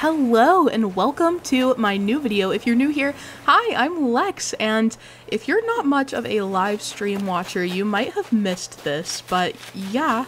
Hello and welcome to my new video. If you're new here, hi, I'm Lex, and if you're not much of a live stream watcher, you might have missed this, but yeah,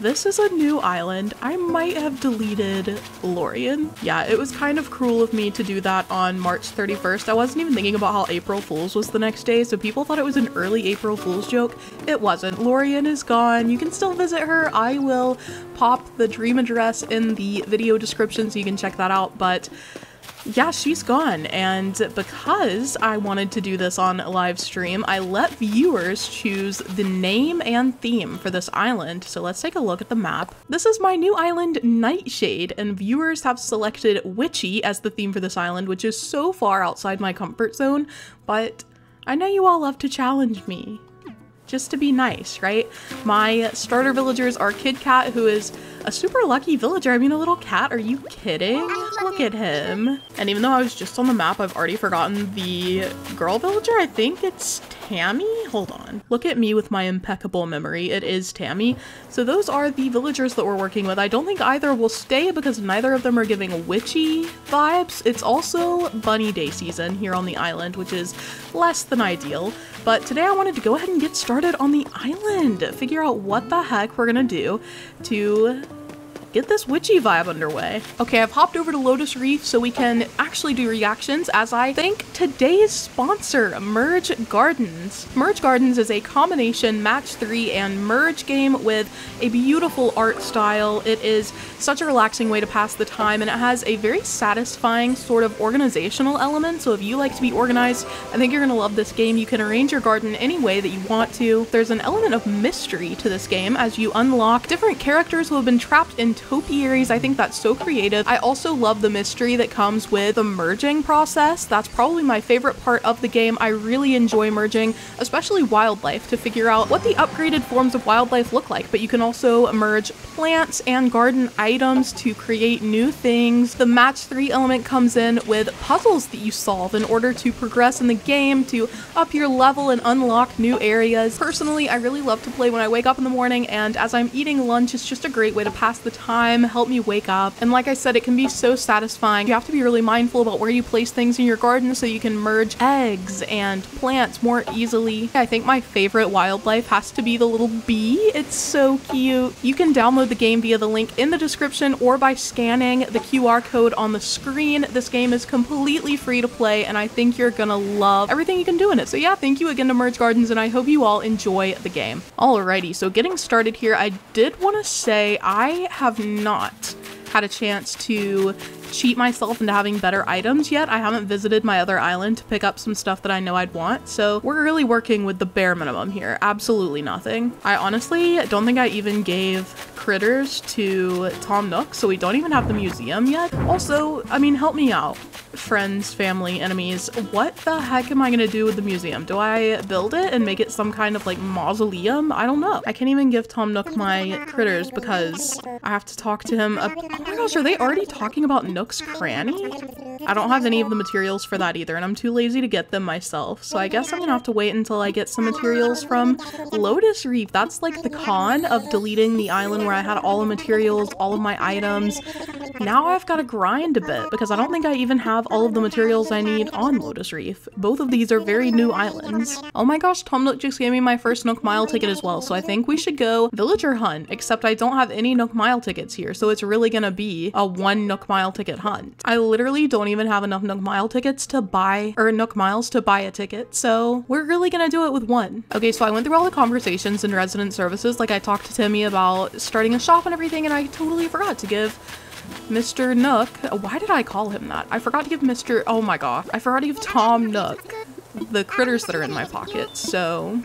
this is a new island. I might have deleted Lorien. Yeah, it was kind of cruel of me to do that on March 31st. I wasn't even thinking about how April Fool's was the next day, so people thought it was an early April Fool's joke. It wasn't. Lorien is gone. You can still visit her. I will pop the dream address in the video description so you can check that out, but yeah, she's gone. And because I wanted to do this on a live stream, I let viewers choose the name and theme for this island. So let's take a look at the map. This is my new island, Nightshade, and viewers have selected Witchy as the theme for this island, which is so far outside my comfort zone, but I know you all love to challenge me. Just to be nice, right? My starter villagers are Kid Cat, who is a super lucky villager. I mean, a little cat. Are you kidding? Look at him. And even though I was just on the map, I've already forgotten the girl villager. I think it's Tammy? Hold on. Look at me with my impeccable memory. It is Tammy. So those are the villagers that we're working with. I don't think either will stay because neither of them are giving witchy vibes. It's also bunny day season here on the island, which is less than ideal. But today I wanted to go ahead and get started on the island, figure out what the heck we're gonna do to get this witchy vibe underway. Okay, I've hopped over to Lotus Reef so we can actually do reactions as I thank today's sponsor, Merge Gardens. Merge Gardens is a combination match three and merge game with a beautiful art style. It is such a relaxing way to pass the time and it has a very satisfying sort of organizational element. So if you like to be organized, I think you're gonna love this game. You can arrange your garden any way that you want to. There's an element of mystery to this game as you unlock different characters who have been trapped in topiaries. I think that's so creative. I also love the mystery that comes with the merging process. That's probably my favorite part of the game. I really enjoy merging, especially wildlife, to figure out what the upgraded forms of wildlife look like. But you can also merge plants and garden items to create new things. The match 3 element comes in with puzzles that you solve in order to progress in the game, to up your level and unlock new areas. Personally, I really love to play when I wake up in the morning and as I'm eating lunch, it's just a great way to pass the time time, help me wake up. And like I said, it can be so satisfying. You have to be really mindful about where you place things in your garden so you can merge eggs and plants more easily. I think my favorite wildlife has to be the little bee. It's so cute. You can download the game via the link in the description or by scanning the QR code on the screen. This game is completely free to play and I think you're gonna love everything you can do in it. So yeah, thank you again to Merge Gardens and I hope you all enjoy the game. Alrighty, so getting started here, I did want to say I have not had a chance to cheat myself into having better items yet. I haven't visited my other island to pick up some stuff that I know I'd want, so we're really working with the bare minimum here. Absolutely nothing. I honestly don't think I even gave critters to Tom Nook, so we don't even have the museum yet. Also, I mean, help me out friends, family, enemies. What the heck am I gonna do with the museum? Do I build it and make it some kind of like mausoleum? I don't know. I can't even give Tom Nook my critters because I have to talk to him. Oh my gosh, are they already talking about Nook's cranny? I don't have any of the materials for that either and I'm too lazy to get them myself. So I guess I'm gonna have to wait until I get some materials from Lotus Reef. That's like the con of deleting the island where I had all the materials, all of my items. Now I've got to grind a bit because I don't think I even have all of the materials I need on Lotus Reef. Both of these are very new islands. Oh my gosh, Tom Nook just gave me my first Nook Mile ticket as well, so I think we should go villager hunt, except I don't have any Nook Mile tickets here, so it's really gonna be a one Nook Mile ticket hunt. I literally don't even have enough Nook Mile tickets to buy, or Nook Miles to buy a ticket, so we're really gonna do it with one. Okay, so I went through all the conversations in resident services, like I talked to Timmy about starting a shop and everything, and I totally forgot to give Mr. Nook. Why did I call him that? I forgot to give Mr. Oh my god. I forgot to give Tom Nook the critters that are in my pocket, so...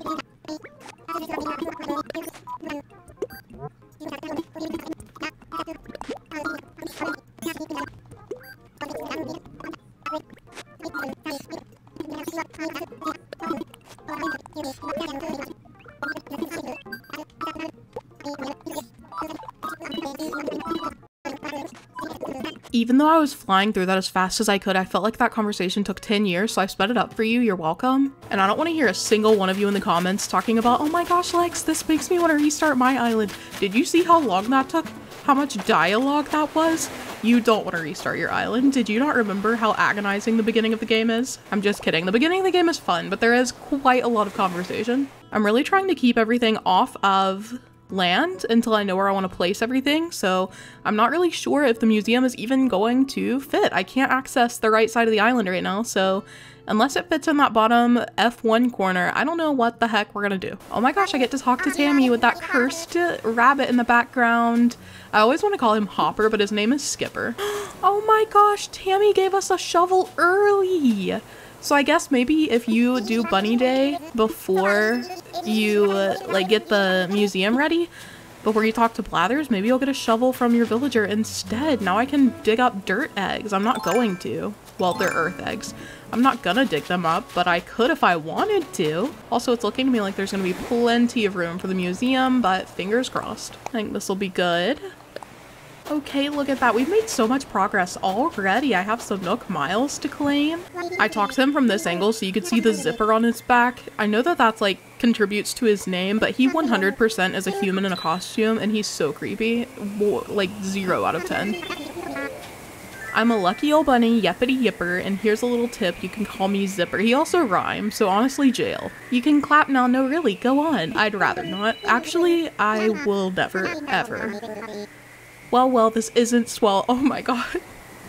Even though I was flying through that as fast as I could, I felt like that conversation took 10 years, so I sped it up for you. You're welcome. And I don't want to hear a single one of you in the comments talking about, oh my gosh, Lex, this makes me want to restart my island. Did you see how long that took? How much dialogue that was? You don't want to restart your island. Did you not remember how agonizing the beginning of the game is? I'm just kidding. The beginning of the game is fun, but there is quite a lot of conversation. I'm really trying to keep everything off of land until I know where I want to place everything. So I'm not really sure if the museum is even going to fit. I can't access the right side of the island right now. So unless it fits in that bottom F1 corner, I don't know what the heck we're to do. Oh my gosh, I get to talk to Tammy with that cursed rabbit in the background. I always want to call him Hopper, but his name is Zipper. Oh my gosh, Tammy gave us a shovel early. So I guess maybe if you do Bunny Day before you like get the museum ready, before you talk to Blathers, maybe you'll get a shovel from your villager instead. Now I can dig up dirt eggs. I'm not going to. Well, they're earth eggs. I'm not gonna dig them up, but I could if I wanted to. Also, it's looking to me like there's gonna be plenty of room for the museum, but fingers crossed. I think this will be good. Okay, look at that. We've made so much progress already. I have some Nook miles to claim. I talked to him from this angle so you could see the zipper on his back. I know that that's like contributes to his name, but he 100% is a human in a costume and he's so creepy. Like 0 out of 10. I'm a lucky old bunny, yippity yipper, and here's a little tip, you can call me Zipper. He also rhymes, so honestly, jail. You can clap now, no really, go on. I'd rather not. Actually, I will never, ever. Well, well, this isn't swell. Oh my god.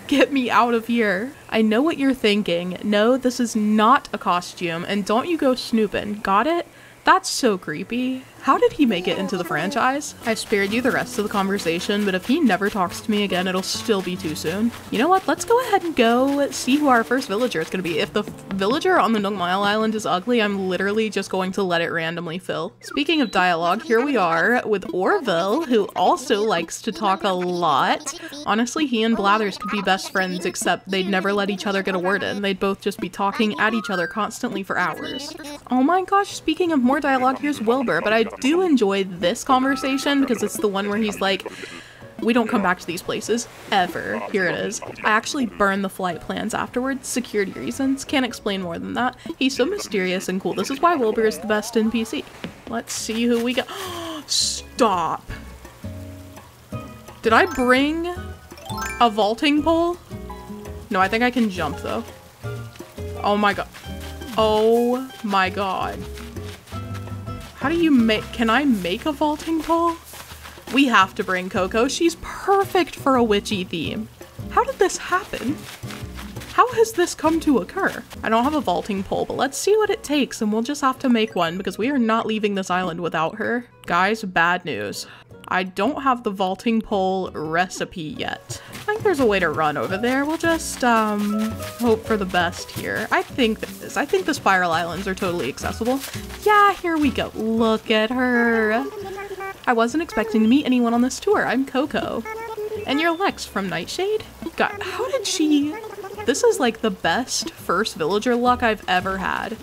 Get me out of here. I know what you're thinking. No, this is not a costume, and don't you go snooping. Got it? That's so creepy. How did he make it into the franchise? I've spared you the rest of the conversation, but if he never talks to me again, it'll still be too soon. You know what? Let's go ahead and go see who our first villager is going to be. If the villager on the Nook Mile Island is ugly, I'm literally just going to let it randomly fill. Speaking of dialogue, here we are with Orville, who also likes to talk a lot. Honestly, he and Blathers could be best friends, except they'd never let each other get a word in. They'd both just be talking at each other constantly for hours. Oh my gosh, speaking of more dialogue, here's Wilbur, but I do enjoy this conversation because it's the one where he's like, we don't come back to these places ever. Here it is. I actually burned the flight plans afterwards, security reasons. Can't explain more than that. He's so mysterious and cool. This is why Wilbur is the best NPC. Let's see who we got. Stop. Did I bring a vaulting pole? No, I think I can jump though. Oh my god. Oh my god. How do you make- can I make a vaulting pole? We have to bring Coco. She's perfect for a witchy theme. How did this happen? How has this come to occur? I don't have a vaulting pole, but let's see what it takes and we'll just have to make one because we are not leaving this island without her. Guys, bad news. I don't have the vaulting pole recipe yet. Think there's a way to run over there. We'll just um, hope for the best here. I think this. I think the spiral islands are totally accessible. Yeah, here we go. Look at her. I wasn't expecting to meet anyone on this tour. I'm Coco. And you're Lex from Nightshade? God, how did she... This is like the best first villager luck I've ever had.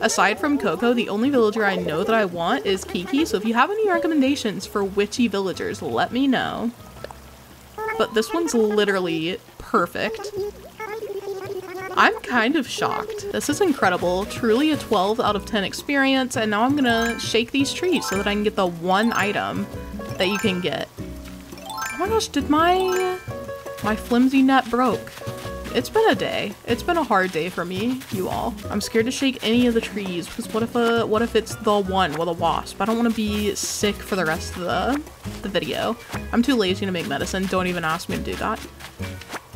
Aside from Coco, the only villager I know that I want is Kiki, so if you have any recommendations for witchy villagers, let me know. But this one's literally perfect. I'm kind of shocked. This is incredible. Truly a 12 out of 10 experience, and now I'm gonna shake these trees so that I can get the one item that you can get. Oh my gosh, did my... my flimsy net broke. It's been a day. It's been a hard day for me, you all. I'm scared to shake any of the trees because what if a what if it's the one with a wasp? I don't want to be sick for the rest of the the video. I'm too lazy to make medicine. Don't even ask me to do that.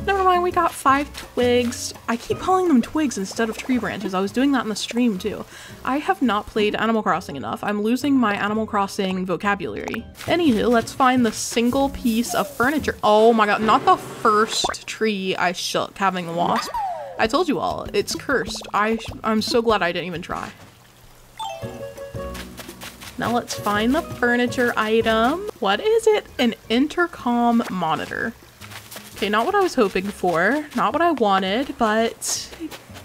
Never mind, we got five twigs. I keep calling them twigs instead of tree branches. I was doing that in the stream too. I have not played Animal Crossing enough. I'm losing my Animal Crossing vocabulary. Anywho, let's find the single piece of furniture. Oh my god, not the first tree I shook having the wasp. I told you all, it's cursed. I, I'm so glad I didn't even try. Now let's find the furniture item. What is it? An intercom monitor. Okay, not what I was hoping for, not what I wanted, but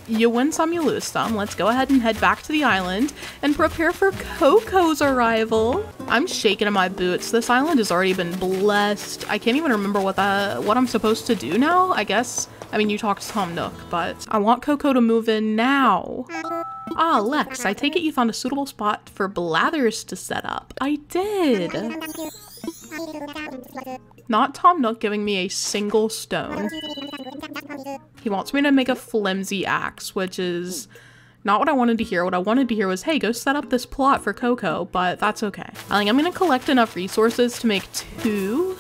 you win some, you lose some. Let's go ahead and head back to the island and prepare for Coco's arrival. I'm shaking in my boots. This island has already been blessed. I can't even remember what that, what I'm supposed to do now, I guess. I mean, you talked to Tom Nook, but I want Coco to move in now. Ah, Lex, I take it you found a suitable spot for Blathers to set up. I did. Not Tom Nook giving me a single stone. He wants me to make a flimsy axe, which is not what I wanted to hear. What I wanted to hear was, hey, go set up this plot for Coco, but that's okay. I think I'm gonna collect enough resources to make two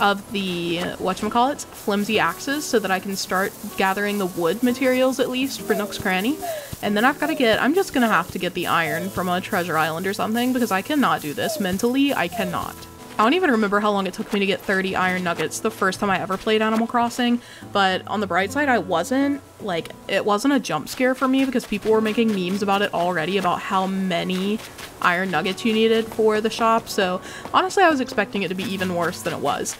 of the, whatchamacallits, flimsy axes so that I can start gathering the wood materials at least for Nook's Cranny. And then I've got to get, I'm just gonna have to get the iron from a treasure island or something because I cannot do this. Mentally, I cannot. I don't even remember how long it took me to get 30 iron nuggets the first time I ever played Animal Crossing, but on the bright side, I wasn't, like, it wasn't a jump scare for me because people were making memes about it already about how many iron nuggets you needed for the shop, so honestly, I was expecting it to be even worse than it was.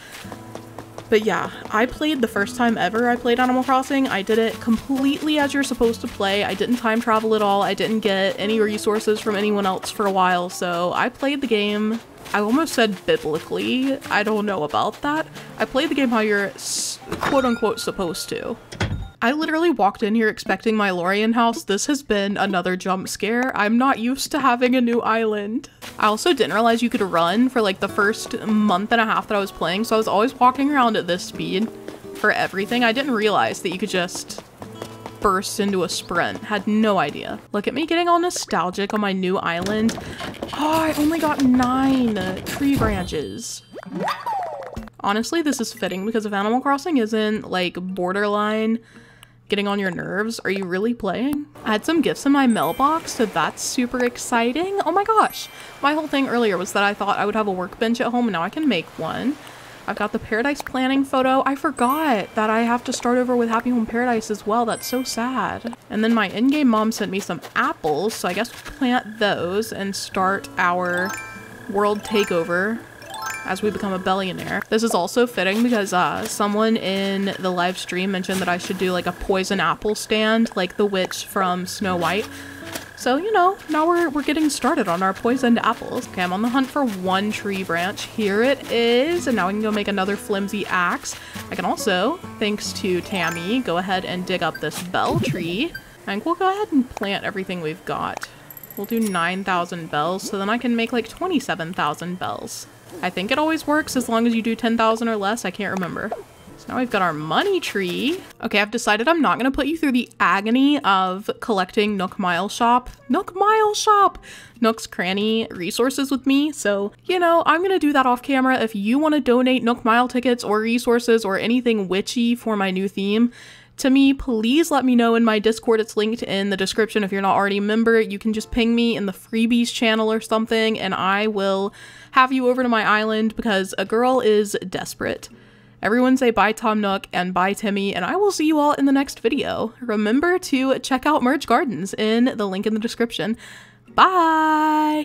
But yeah, I played the first time ever I played Animal Crossing. I did it completely as you're supposed to play. I didn't time travel at all. I didn't get any resources from anyone else for a while, so I played the game I almost said biblically. I don't know about that. I played the game how you're quote unquote supposed to. I literally walked in here expecting my Lorien house. This has been another jump scare. I'm not used to having a new island. I also didn't realize you could run for like the first month and a half that I was playing, so I was always walking around at this speed for everything. I didn't realize that you could just burst into a sprint. Had no idea. Look at me getting all nostalgic on my new island. Oh, I only got nine tree branches. Honestly, this is fitting because if Animal Crossing isn't like borderline getting on your nerves, are you really playing? I had some gifts in my mailbox, so that's super exciting. Oh my gosh. My whole thing earlier was that I thought I would have a workbench at home and now I can make one. I've got the Paradise Planning photo. I forgot that I have to start over with Happy Home Paradise as well. That's so sad. And then my in-game mom sent me some apples, so I guess we'll plant those and start our world takeover as we become a billionaire. This is also fitting because uh, someone in the live stream mentioned that I should do like a poison apple stand like the witch from Snow White. So, you know, now we're, we're getting started on our poisoned apples. Okay, I'm on the hunt for one tree branch. Here it is. And now we can go make another flimsy axe. I can also, thanks to Tammy, go ahead and dig up this bell tree. And we'll go ahead and plant everything we've got. We'll do 9,000 bells, so then I can make like 27,000 bells. I think it always works as long as you do 10,000 or less. I can't remember. So now we've got our money tree. Okay, I've decided I'm not to put you through the agony of collecting Nook Mile Shop. Nook Mile Shop! Nook's Cranny resources with me. So, you know, I'm to do that off camera. If you want to donate Nook Mile tickets or resources or anything witchy for my new theme, to me, please let me know in my Discord. It's linked in the description. If you're not already a member, you can just ping me in the freebies channel or something, and I will have you over to my island because a girl is desperate. Everyone say bye Tom Nook and bye Timmy, and I will see you all in the next video. Remember to check out Merge Gardens in the link in the description. Bye!